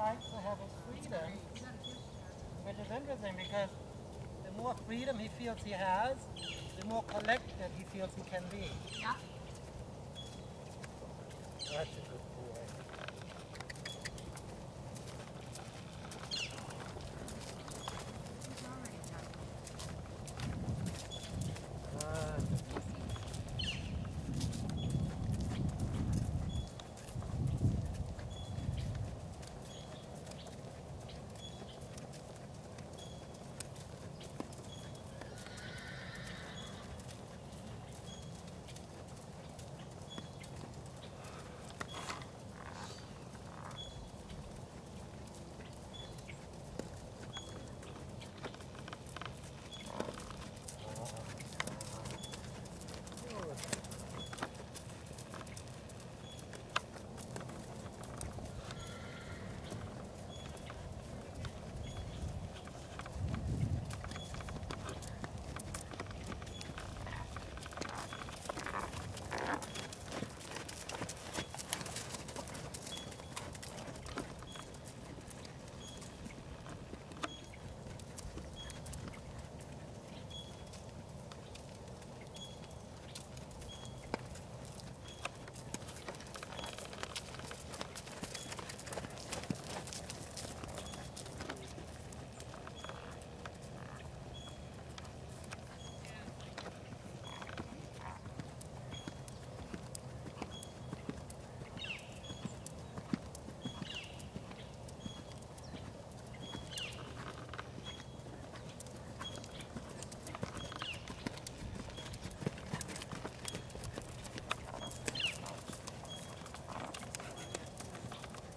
likes to have his freedom, which is interesting because the more freedom he feels he has, the more collected he feels he can be. Yeah. That's a good boy.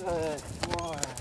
Good boy.